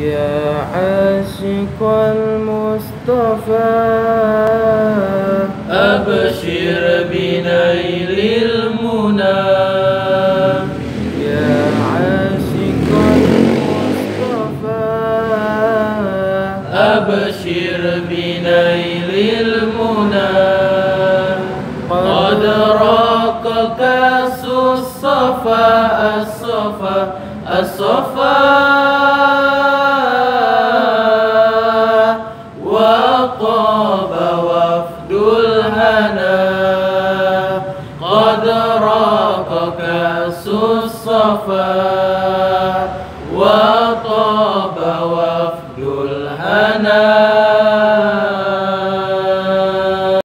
يا عاشق المصطفى. أبشر بنيل المنى. يا عاشق المصطفى. أبشر بنيل المنى. قد راق كاس الصفا. الصفا الصفا. لنا قد راق كأس الصفا وطاب وفد الهنا.